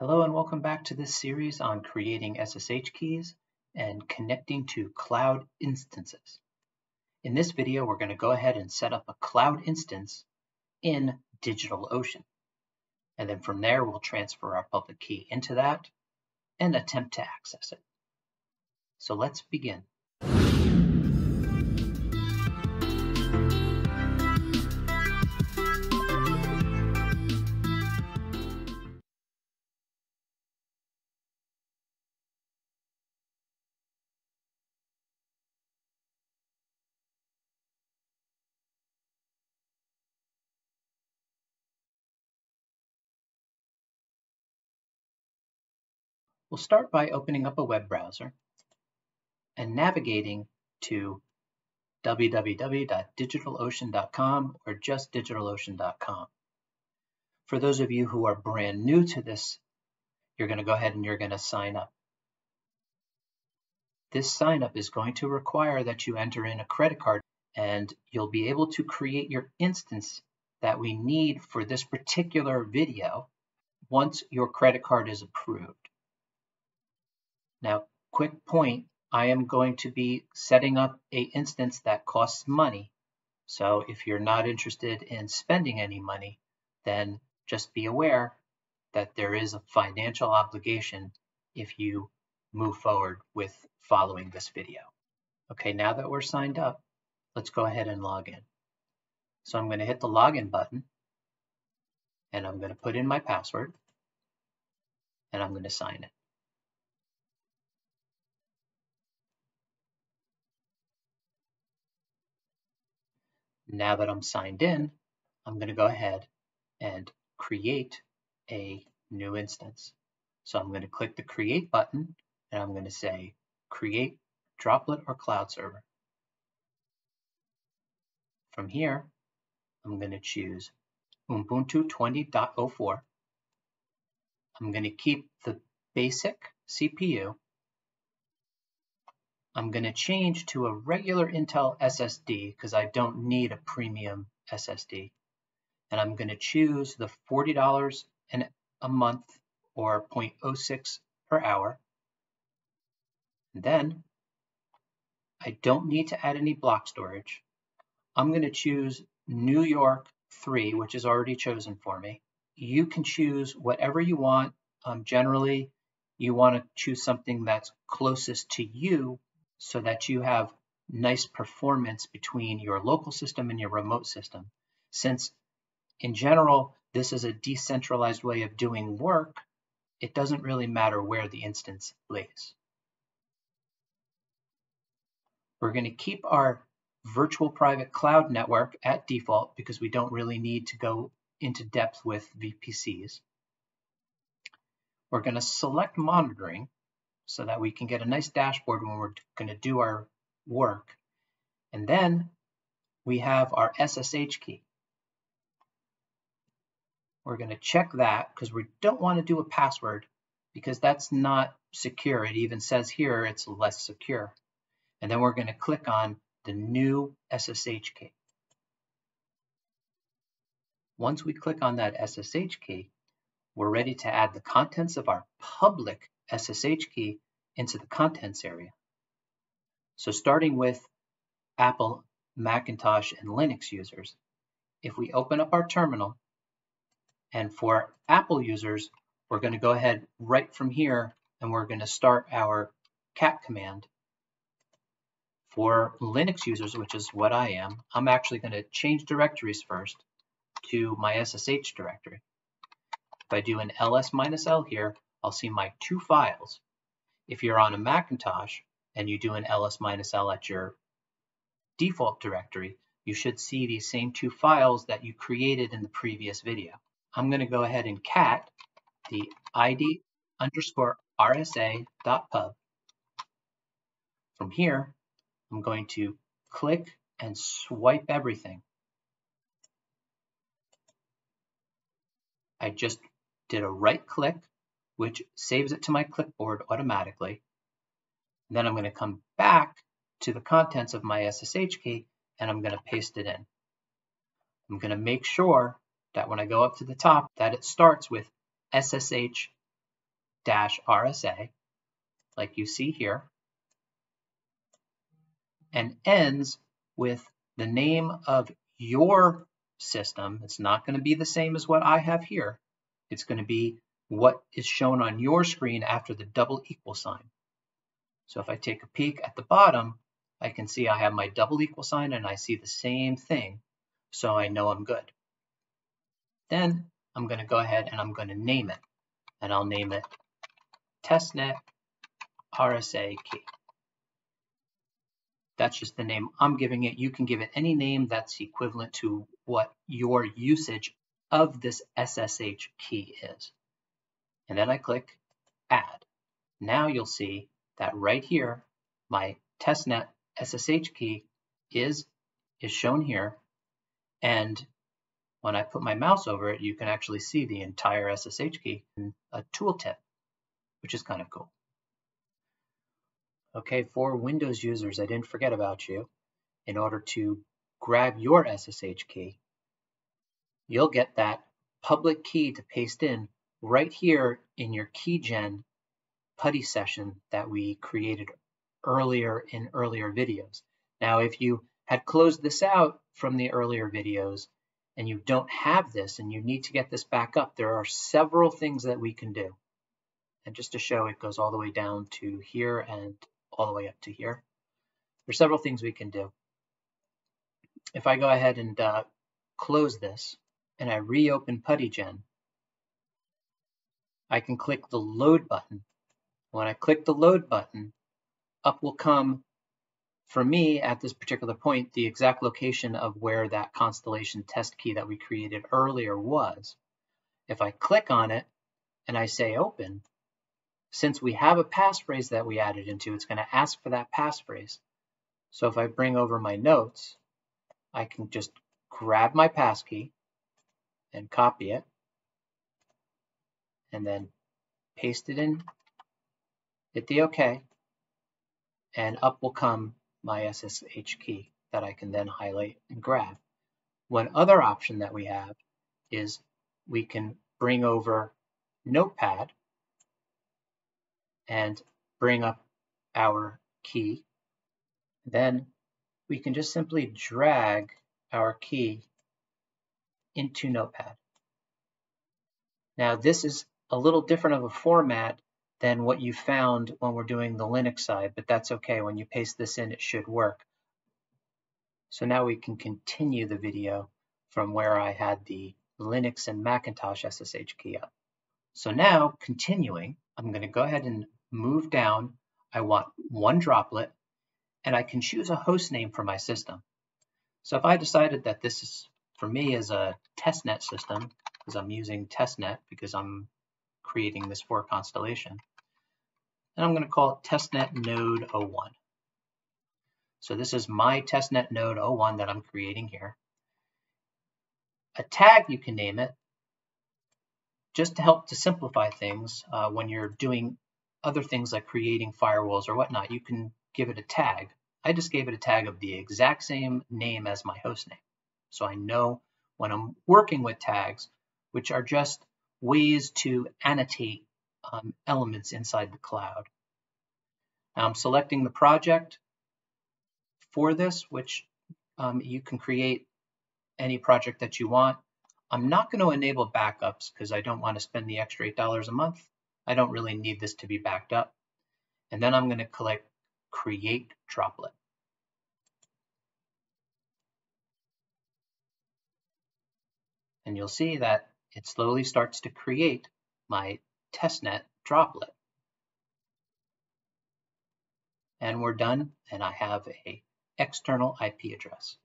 Hello and welcome back to this series on creating SSH keys and connecting to cloud instances. In this video, we're going to go ahead and set up a cloud instance in DigitalOcean. And then from there, we'll transfer our public key into that and attempt to access it. So let's begin. We'll start by opening up a web browser and navigating to www.digitalocean.com or just digitalocean.com. For those of you who are brand new to this, you're going to go ahead and you're going to sign up. This sign up is going to require that you enter in a credit card and you'll be able to create your instance that we need for this particular video once your credit card is approved. Now, quick point, I am going to be setting up a instance that costs money. So if you're not interested in spending any money, then just be aware that there is a financial obligation if you move forward with following this video. Okay, now that we're signed up, let's go ahead and log in. So I'm going to hit the login button and I'm going to put in my password and I'm going to sign it. Now that I'm signed in, I'm going to go ahead and create a new instance. So I'm going to click the create button and I'm going to say create droplet or cloud server. From here, I'm going to choose Ubuntu 20.04. I'm going to keep the basic CPU I'm going to change to a regular Intel SSD because I don't need a premium SSD. And I'm going to choose the $40 a month or 0.06 per hour. And then I don't need to add any block storage. I'm going to choose New York 3, which is already chosen for me. You can choose whatever you want. Um, generally, you want to choose something that's closest to you so that you have nice performance between your local system and your remote system. Since in general, this is a decentralized way of doing work, it doesn't really matter where the instance lays. We're going to keep our virtual private cloud network at default because we don't really need to go into depth with VPCs. We're going to select monitoring so that we can get a nice dashboard when we're going to do our work. And then we have our SSH key. We're going to check that because we don't want to do a password because that's not secure. It even says here it's less secure. And then we're going to click on the new SSH key. Once we click on that SSH key, we're ready to add the contents of our public SSH key into the contents area. So starting with Apple, Macintosh, and Linux users, if we open up our terminal, and for Apple users, we're going to go ahead right from here and we're going to start our cat command. For Linux users, which is what I am, I'm actually going to change directories first to my SSH directory. If I do an ls-l here, I'll see my two files. If you're on a Macintosh and you do an ls-l at your default directory, you should see these same two files that you created in the previous video. I'm going to go ahead and cat the id underscore rsa.pub. From here, I'm going to click and swipe everything. I just did a right click which saves it to my clipboard automatically. then I'm going to come back to the contents of my SSH key and I'm going to paste it in. I'm going to make sure that when I go up to the top that it starts with SSH RSA, like you see here, and ends with the name of your system. It's not going to be the same as what I have here. It's going to be what is shown on your screen after the double equal sign. So if I take a peek at the bottom, I can see I have my double equal sign and I see the same thing, so I know I'm good. Then I'm going to go ahead and I'm going to name it, and I'll name it testnet RSA key. That's just the name I'm giving it. You can give it any name that's equivalent to what your usage of this SSH key is. And then I click add. Now you'll see that right here, my testnet SSH key is, is shown here. And when I put my mouse over it, you can actually see the entire SSH key in a tooltip, which is kind of cool. Okay, for Windows users, I didn't forget about you. In order to grab your SSH key, you'll get that public key to paste in right here in your keygen PuTTY session that we created earlier in earlier videos. Now, if you had closed this out from the earlier videos and you don't have this and you need to get this back up, there are several things that we can do. And just to show, it goes all the way down to here and all the way up to here. There's several things we can do. If I go ahead and uh, close this and I reopen PuTTYgen, I can click the load button. When I click the load button, up will come, for me at this particular point, the exact location of where that constellation test key that we created earlier was. If I click on it and I say open, since we have a passphrase that we added into, it's going to ask for that passphrase. So if I bring over my notes, I can just grab my passkey and copy it and then paste it in, hit the OK, and up will come my SSH key that I can then highlight and grab. One other option that we have is we can bring over Notepad and bring up our key. Then we can just simply drag our key into Notepad. Now this is a little different of a format than what you found when we're doing the Linux side, but that's okay. When you paste this in, it should work. So now we can continue the video from where I had the Linux and Macintosh SSH key up. So now, continuing, I'm going to go ahead and move down. I want one droplet, and I can choose a host name for my system. So if I decided that this is, for me, is a testnet system, because I'm using testnet because I'm creating this for Constellation. And I'm going to call it testnet node 01. So this is my testnet node 01 that I'm creating here. A tag, you can name it, just to help to simplify things uh, when you're doing other things like creating firewalls or whatnot, you can give it a tag. I just gave it a tag of the exact same name as my host name. So I know when I'm working with tags, which are just ways to annotate um, elements inside the cloud. I'm selecting the project for this, which um, you can create any project that you want. I'm not going to enable backups because I don't want to spend the extra $8 a month. I don't really need this to be backed up. And then I'm going to click Create Droplet. And you'll see that it slowly starts to create my testnet droplet. And we're done, and I have a external IP address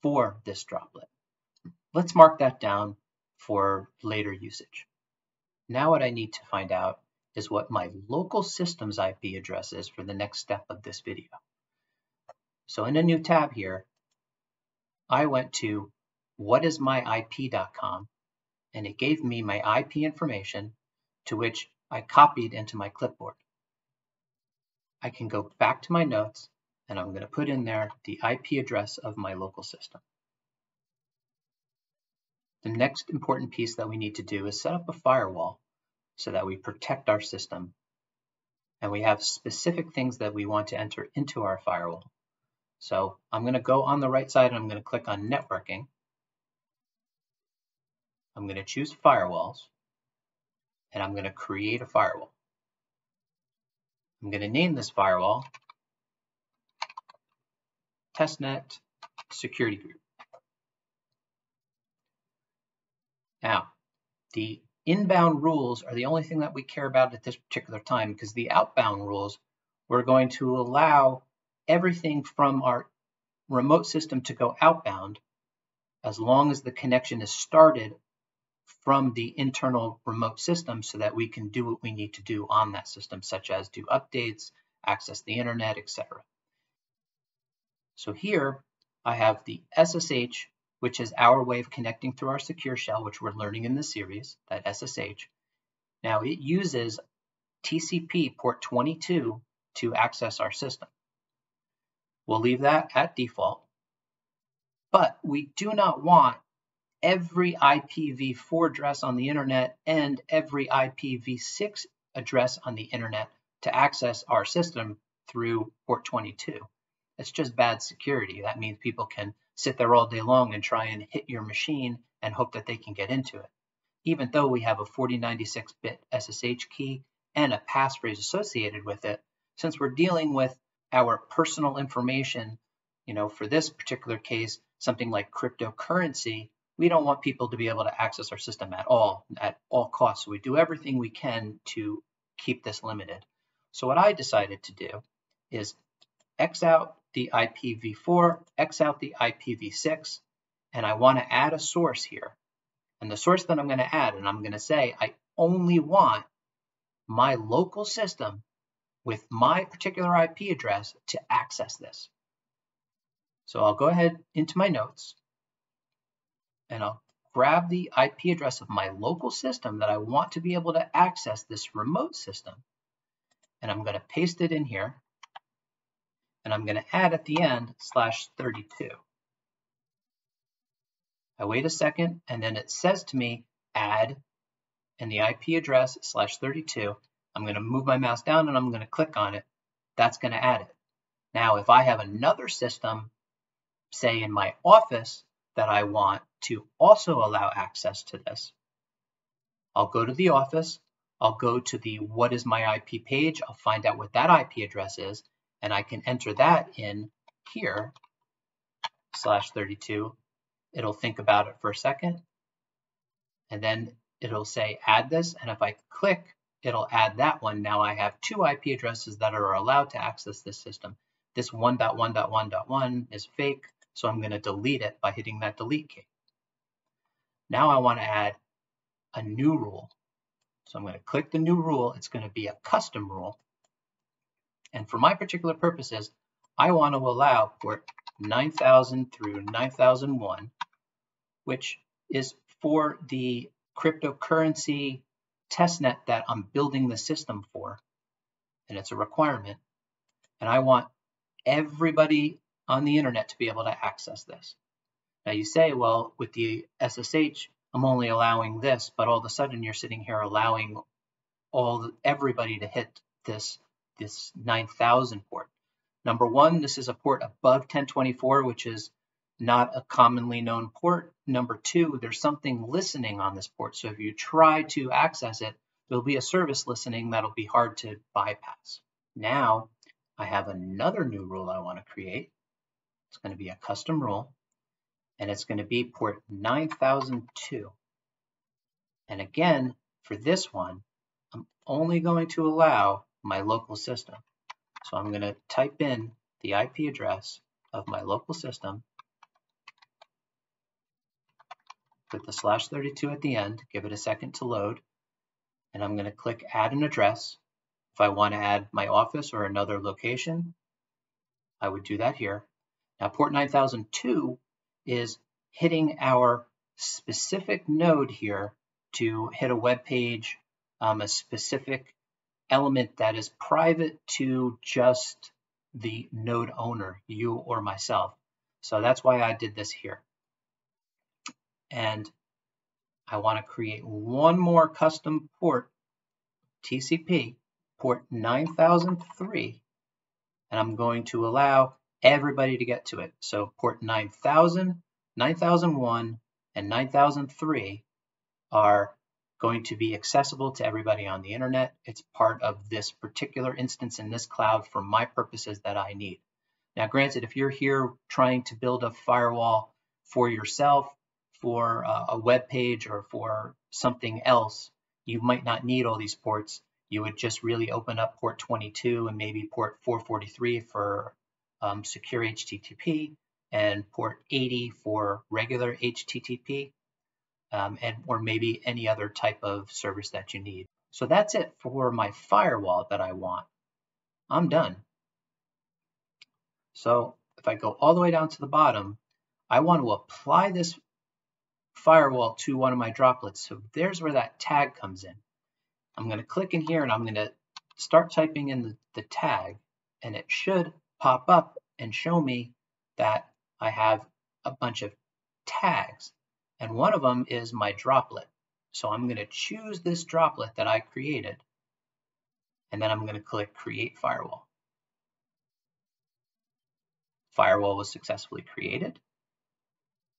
for this droplet. Let's mark that down for later usage. Now what I need to find out is what my local system's IP address is for the next step of this video. So in a new tab here, I went to whatismyip.com and it gave me my IP information to which I copied into my clipboard. I can go back to my notes and I'm going to put in there the IP address of my local system. The next important piece that we need to do is set up a firewall so that we protect our system. And we have specific things that we want to enter into our firewall. So I'm going to go on the right side and I'm going to click on networking. I'm going to choose firewalls and I'm going to create a firewall. I'm going to name this firewall testnet security group. Now, the inbound rules are the only thing that we care about at this particular time because the outbound rules, we're going to allow everything from our remote system to go outbound as long as the connection is started from the internal remote system so that we can do what we need to do on that system, such as do updates, access the internet, etc. So here I have the SSH, which is our way of connecting through our secure shell, which we're learning in the series, that SSH. Now it uses TCP port 22 to access our system. We'll leave that at default, but we do not want every IPv4 address on the internet and every IPv6 address on the internet to access our system through port 22. It's just bad security. That means people can sit there all day long and try and hit your machine and hope that they can get into it. Even though we have a 4096-bit SSH key and a passphrase associated with it, since we're dealing with our personal information, you know, for this particular case, something like cryptocurrency, we don't want people to be able to access our system at all, at all costs. So we do everything we can to keep this limited. So what I decided to do is X out the IPv4, X out the IPv6, and I want to add a source here. And the source that I'm going to add, and I'm going to say I only want my local system with my particular IP address to access this. So I'll go ahead into my notes and I'll grab the IP address of my local system that I want to be able to access this remote system. And I'm going to paste it in here. And I'm going to add at the end slash 32. I wait a second, and then it says to me, add, and the IP address slash 32. I'm going to move my mouse down and I'm going to click on it. That's going to add it. Now, if I have another system, say in my office, that I want to also allow access to this. I'll go to the office, I'll go to the what is my IP page, I'll find out what that IP address is, and I can enter that in here, slash 32. It'll think about it for a second, and then it'll say add this, and if I click, it'll add that one. Now I have two IP addresses that are allowed to access this system. This 1.1.1.1 is fake, so I'm going to delete it by hitting that delete key. Now I want to add a new rule. So I'm going to click the new rule. It's going to be a custom rule. And for my particular purposes, I want to allow port 9000 through 9001, which is for the cryptocurrency testnet that I'm building the system for. And it's a requirement. And I want everybody on the internet to be able to access this. Now you say, well, with the SSH, I'm only allowing this, but all of a sudden you're sitting here allowing all everybody to hit this this 9000 port. Number one, this is a port above 1024, which is not a commonly known port. Number two, there's something listening on this port. So if you try to access it, there'll be a service listening that'll be hard to bypass. Now I have another new rule I want to create. It's going to be a custom rule, and it's going to be port 9002. And again, for this one, I'm only going to allow my local system. So I'm going to type in the IP address of my local system with the slash 32 at the end, give it a second to load, and I'm going to click add an address. If I want to add my office or another location, I would do that here. Now, port 9002 is hitting our specific node here to hit a web page, um, a specific element that is private to just the node owner, you or myself. So that's why I did this here. And I want to create one more custom port TCP port 9003 and I'm going to allow everybody to get to it. So port 9000, 9001, and 9003 are going to be accessible to everybody on the internet. It's part of this particular instance in this cloud for my purposes that I need. Now, granted, if you're here trying to build a firewall for yourself, for uh, a web page, or for something else, you might not need all these ports. You would just really open up port 22 and maybe port 443 for um, secure HTTP and port 80 for regular HTTP um, and or maybe any other type of service that you need. So that's it for my firewall that I want. I'm done. So if I go all the way down to the bottom, I want to apply this firewall to one of my droplets. So there's where that tag comes in. I'm going to click in here and I'm going to start typing in the, the tag and it should pop up and show me that I have a bunch of tags and one of them is my droplet. So I'm going to choose this droplet that I created, and then I'm going to click Create Firewall. Firewall was successfully created,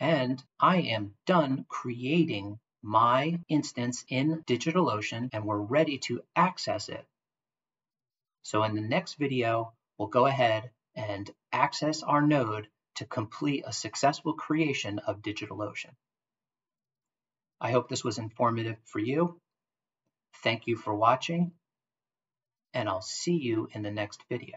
and I am done creating my instance in DigitalOcean, and we're ready to access it. So in the next video, we'll go ahead and access our node to complete a successful creation of DigitalOcean. I hope this was informative for you. Thank you for watching, and I'll see you in the next video.